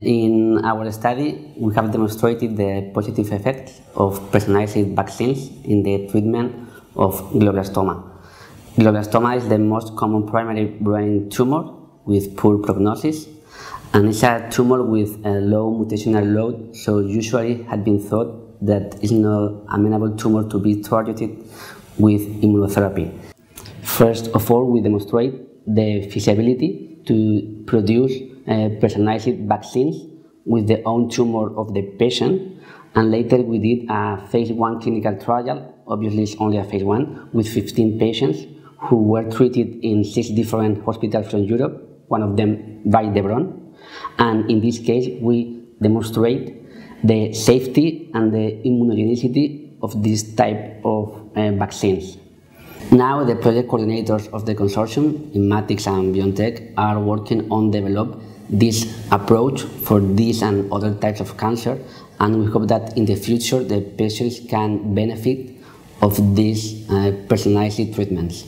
In our study, we have demonstrated the positive effect of personalized vaccines in the treatment of glioblastoma. Glioblastoma is the most common primary brain tumor with poor prognosis, and it's a tumor with a low mutational load, so usually had been thought that it's not amenable tumor to be targeted with immunotherapy. First of all, we demonstrate the feasibility to produce personalized vaccines with the own tumor of the patient. And later we did a phase one clinical trial, obviously it's only a phase one, with 15 patients who were treated in six different hospitals from Europe, one of them Vall d'Hebron. And in this case, we demonstrate the safety and the immunogenicity of this type of uh, vaccines. Now the project coordinators of the consortium, Immatics and BioNTech, are working on develop this approach for this and other types of cancer and we hope that in the future the patients can benefit of these uh, personalized treatments.